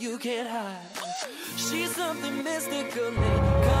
you can't hide. She's something mystical.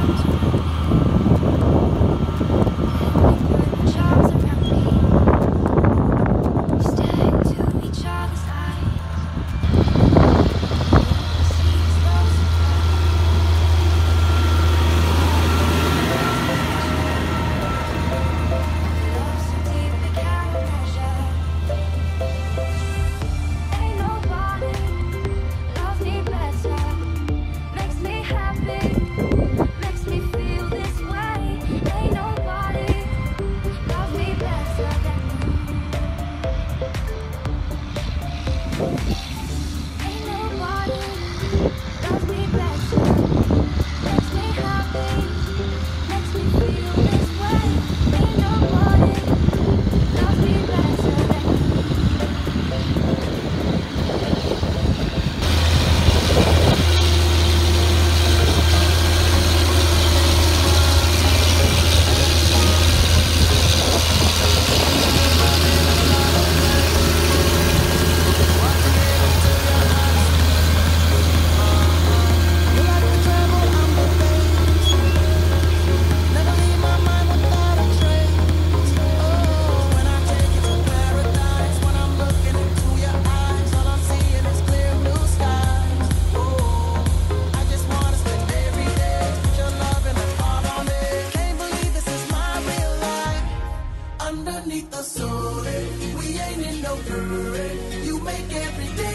Thank you. over it. You make every day.